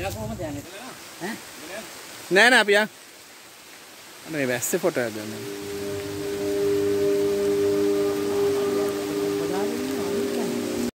ඔයා කොහොමද යන්නේ? ඈ? නෑ නෑ අපි යන් අනේ වැස්සේ ෆොටෝ එකක් ගන්න